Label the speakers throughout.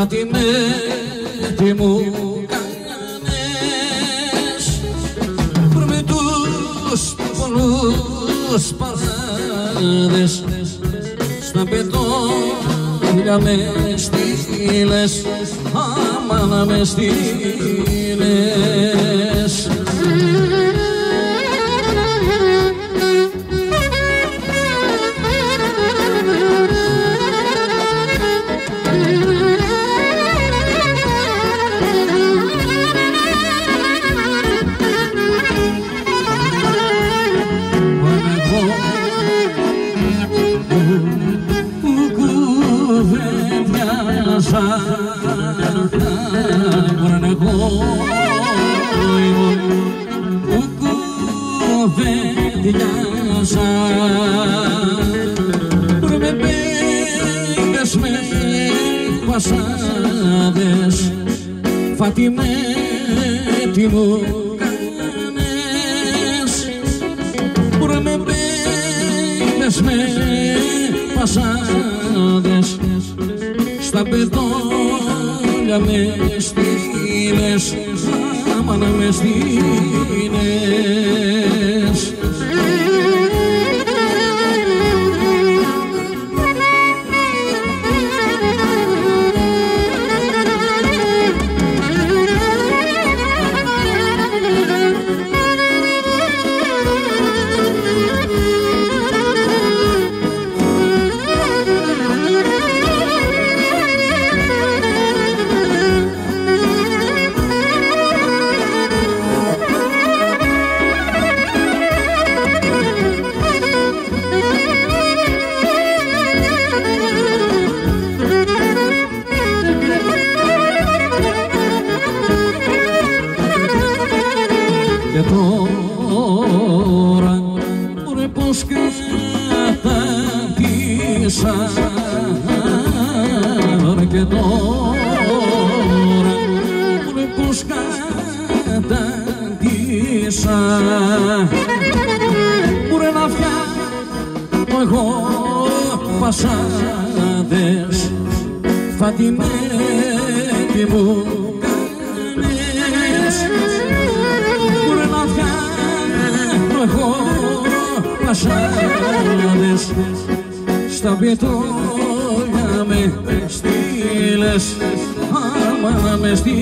Speaker 1: Φατιμέ, τι μου κάνες Πριν με τους πολλούς παράδες. Στα πετώνια με στείλες Άμα να με στείλες. καρδιά με πέγες με τι μου κάνες. Με πέγες με βασάδες Στα παιδόλια με Άμα να με στείλες. Στα πιετόλια με στείλες άμα με στείλες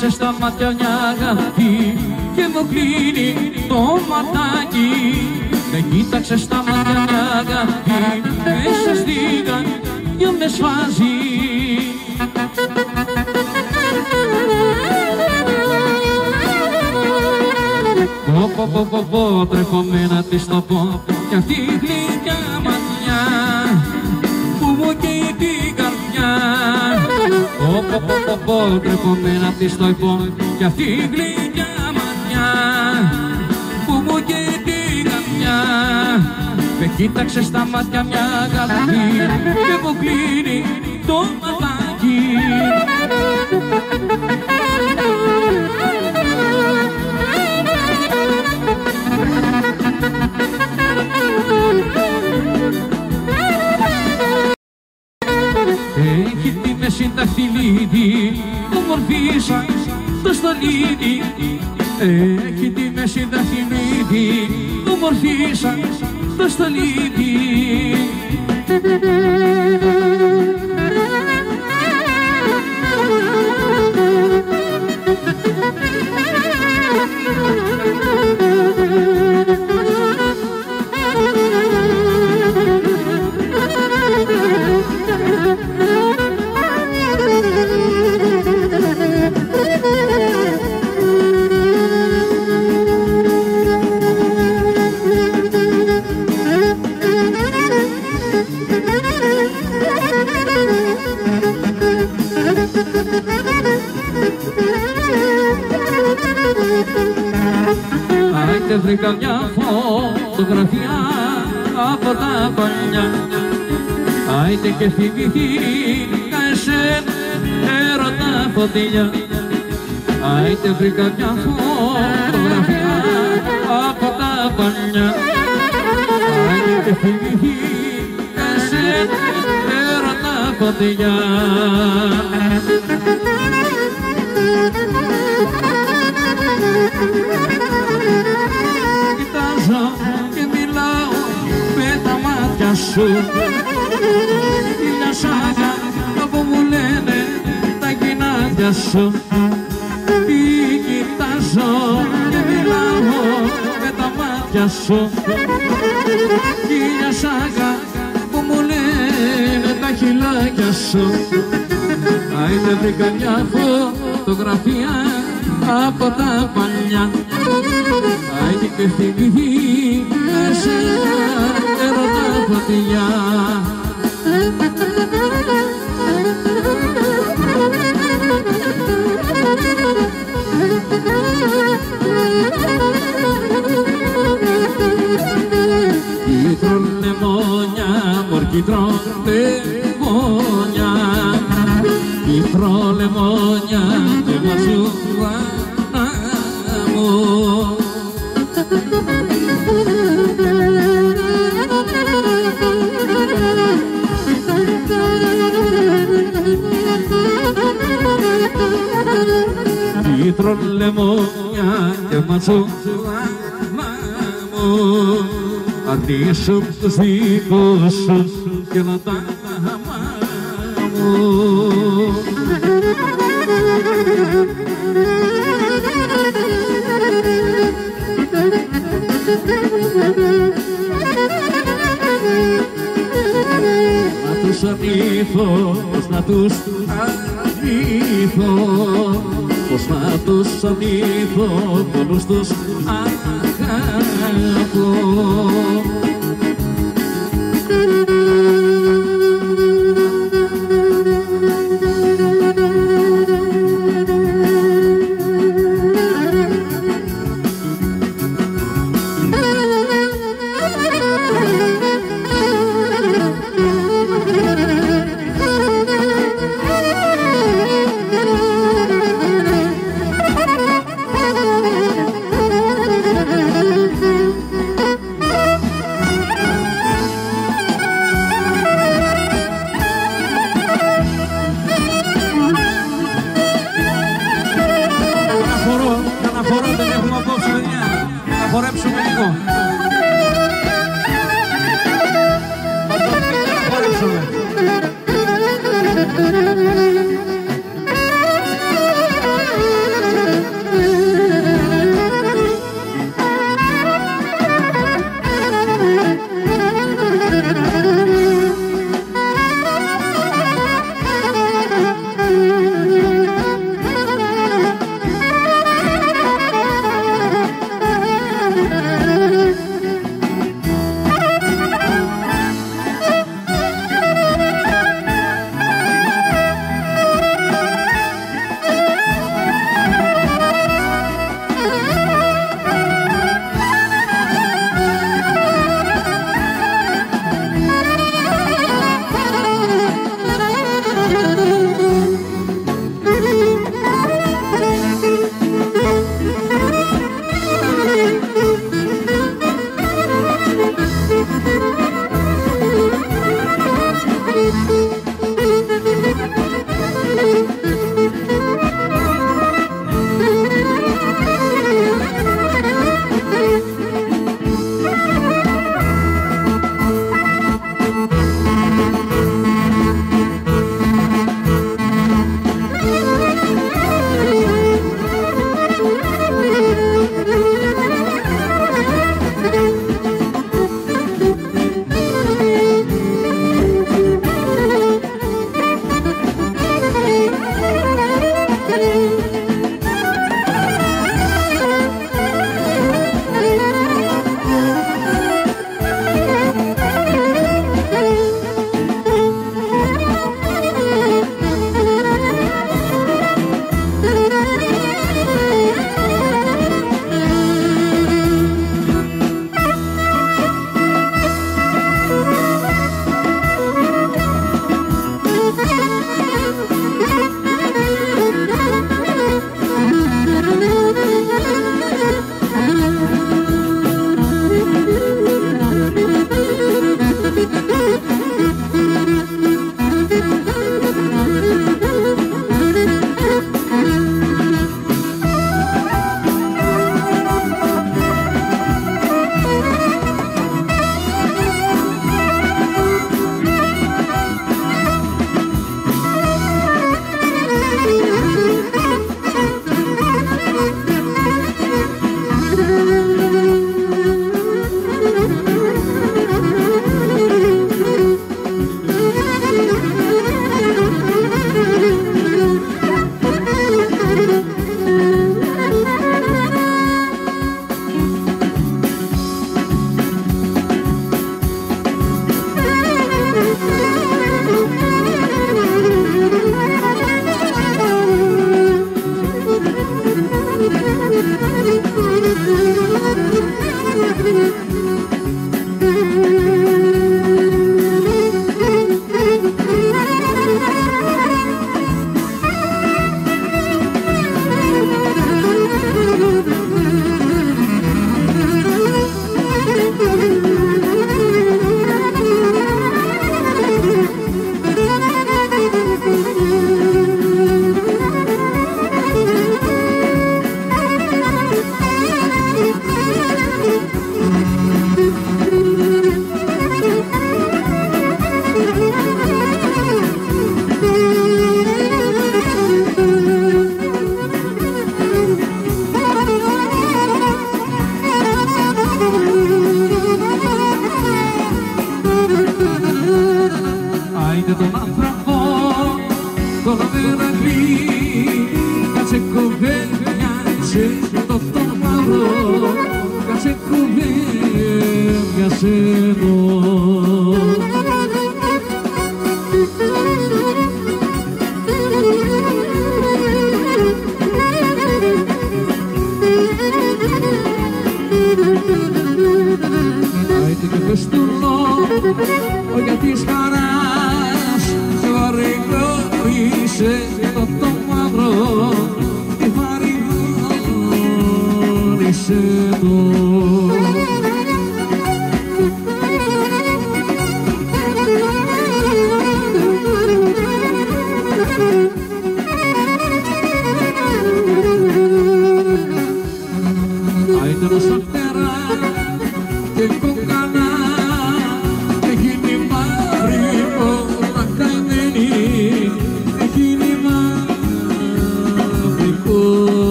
Speaker 1: Με κοίταξε στα μάτια μια αγάπη και μου κλείνει το ματάκι. Με κοίταξε στα μάτια μια αγάπη μέσα στην καρδιά με σφάζει. Πω πω πω πω πω τρέχομαι να της το πω κι αυτή η γλυκιά ματιά που μου καίει την καρδιά Πω πω πω πω πω τρέχομαι να της το πω κι αυτή η γλυκιά ματιά που μου καίει την καρδιά με κοίταξε στα μάτια μια αγάπη και μου κλείνει το ματάκι τα χτυλίδι όμορφη σαν το στολίδι Έχει τη μέση τα χτυλίδι όμορφη σαν το στολίδι Βρήκα σε έρωτα φωτίλια Άιντε βρήκα μια φωτογραφία από τα πανιά. Άιντε βρήκα σε έρωτα φωτίλια Κοιτάζω και μιλάω με τα μάτια σου. Χίλια σάγα από μου λένε τα κοινάτια σου. Τι κοιτάζω και μιλάω με τα μάτια σου. Χίλια σάγα που μου λένε τα χιλάκια σου. Άιντε βρήκα μια φωτογραφία από τα παλιά Άιντε και θυμηθεί εσένα έρωτα φωτιά Κίτρον λεμόνια, μορ κίτρον λεμόνια Κίτρον λεμόνια και μαζούβα Κίτρον λεμόνια και μαζούβα μου. Αντίσου τους δικούς σου και να τα μου Να τους ανήθω, πως να τους ανήθω πως να τους ανήθω, όλους τους αγαπώ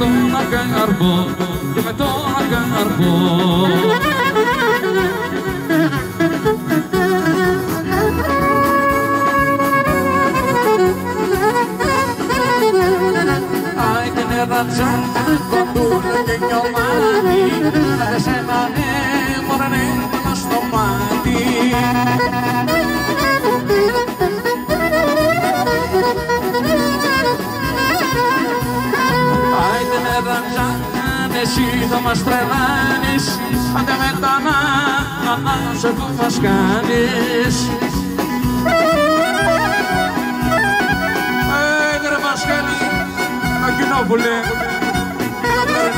Speaker 2: Dona Garbo, Dona Garbo. κοντούρα και κιωμάτι δε σε έχω ρε πάνω στο μάτι Άιντε με ραντζάνες ή θα μας τρελάνεις άντε με τα να, να σε κούφας κάνεις Έγκρε Πασχαλή, Ακοινόπουλε,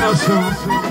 Speaker 2: coração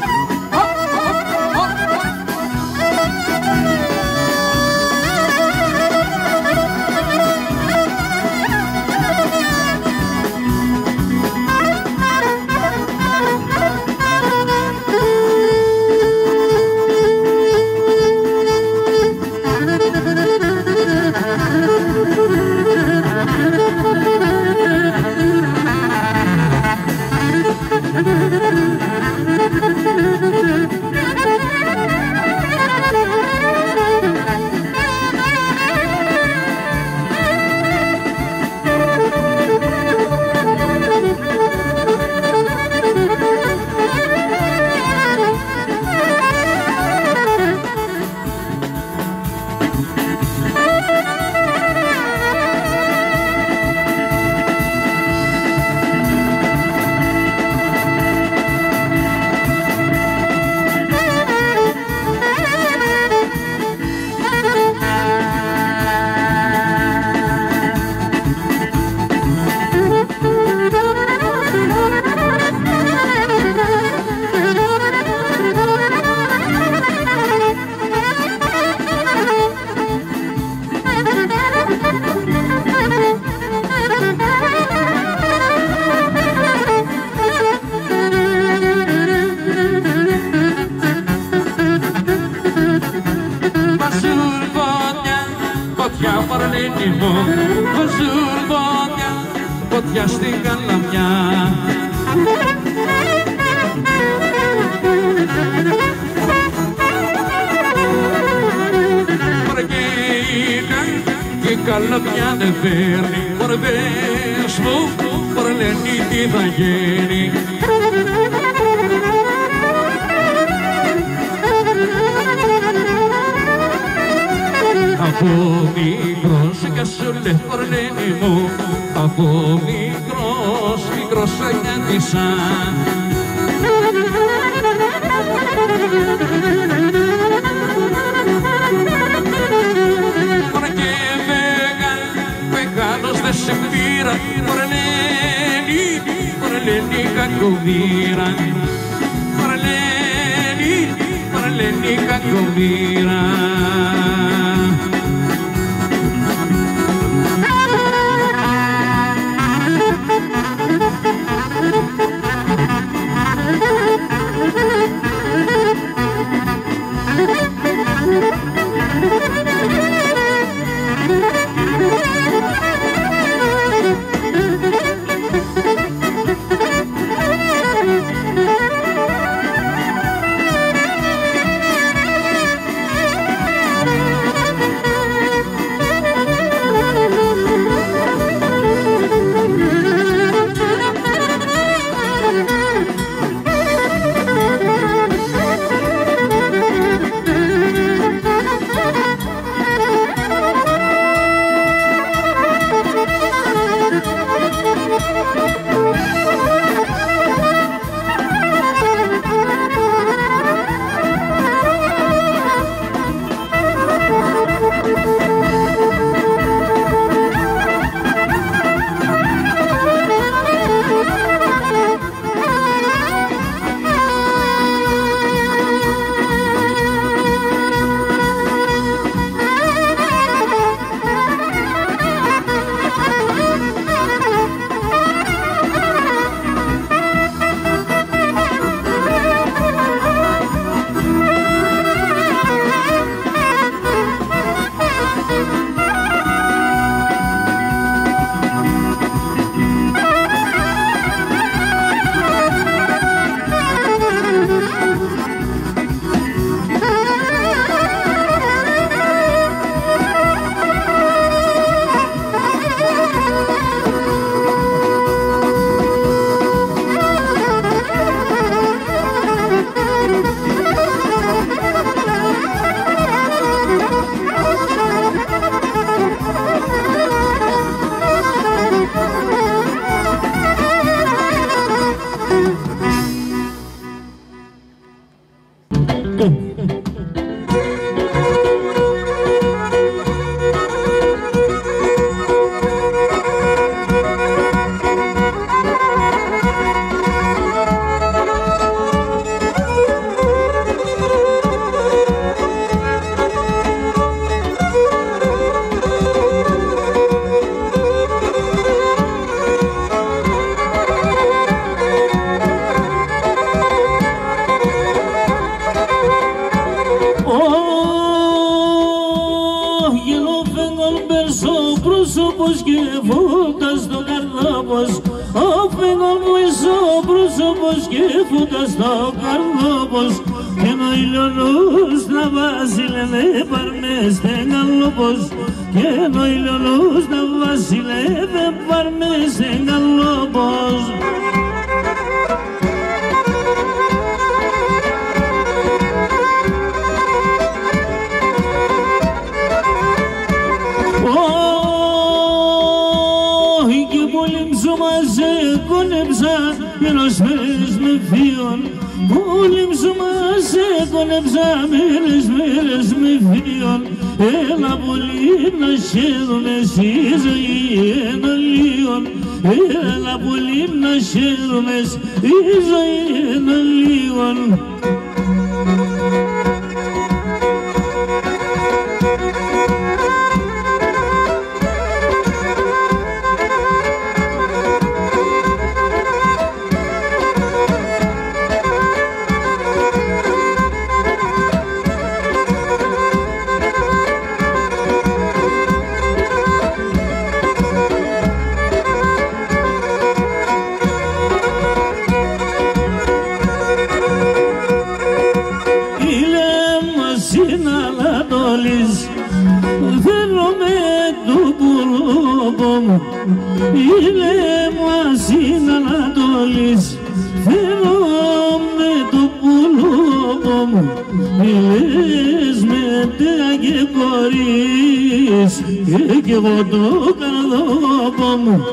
Speaker 2: εγώ το καρδόπο μου.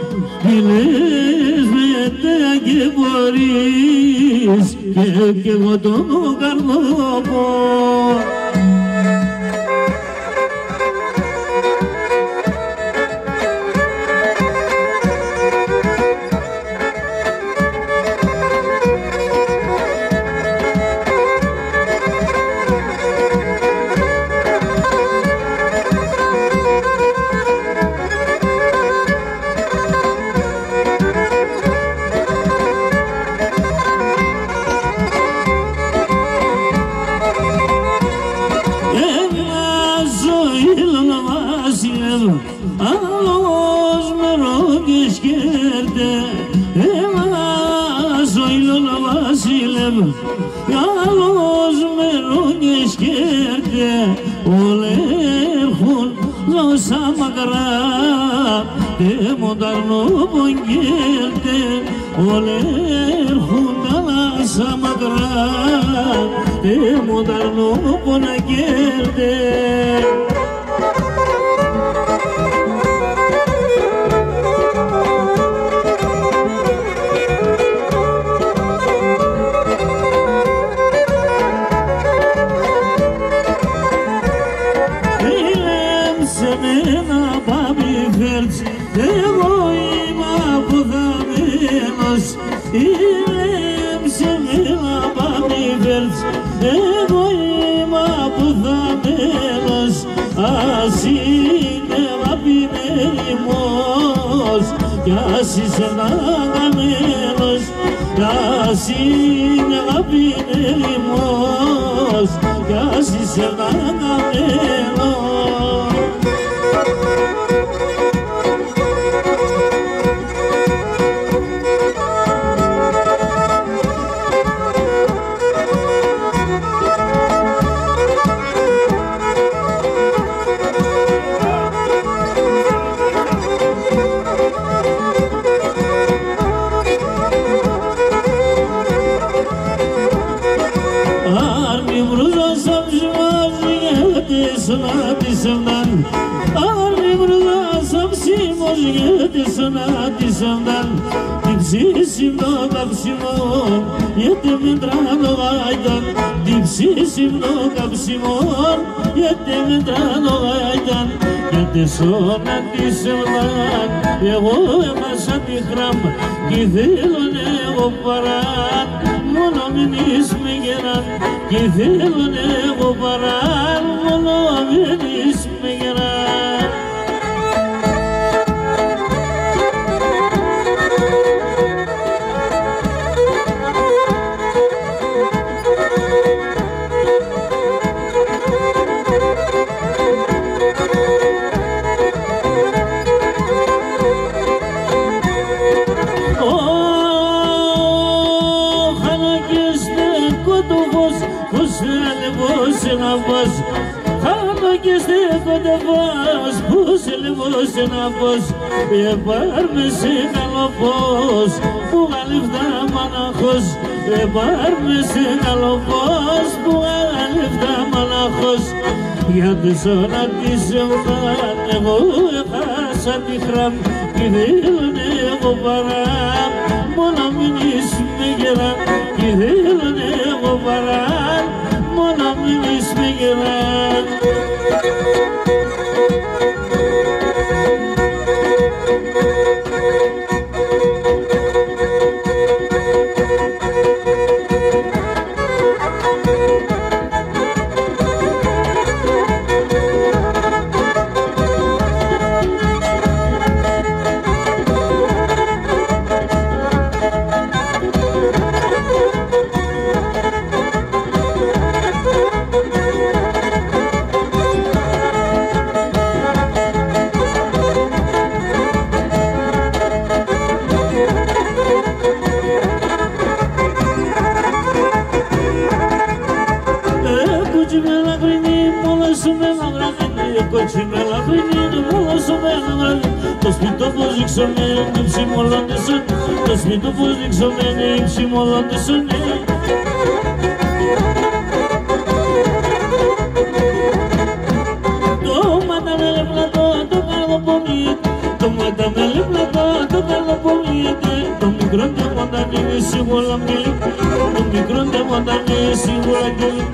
Speaker 2: Μιλές με τέα και μπορείς. Και κι εγώ το καρδόπο Κι ας είσαι αγαπημένος Κι ας είναι αγαπημένος Κι ας είσαι αγαπημένος Να τη σοδά, τη σύνο, καψιμό, η ατεμετρά, το βαϊτά, τη σύνο, καψιμό, η ατεμετρά, το βαϊτά, η ατεσόνα τη σοδά, εγώ είμαι σαν τη θράμμα, και δεν έχω παρά, μόνο μην είσαι με γενά, και δεν έχω παρά. Να πως Επάρμε σε καλό φως που γαλυφτά μαναχός Επάρμε σε καλό φως που γαλυφτά μαναχός για τη σώνα τη ζωντάν εγώ έχασα τη χράμ κι θέλουν εγώ παρά μόνο μην είσαι με γερά κι θέλουν εγώ παρά μόνο μην είσαι Το σπίτι το πως δείξαμε είναι ψημολόντισον Το σπίτι το πως δείξαμε είναι ψημολόντισον Το μάταμε πλατό το καρδοπονίτη Το μάταμε πλατό το καρδοπονίτη Το μικρό και μοντανή σίγουρα μιλή Το μικρό και μοντανή σίγουρα μιλή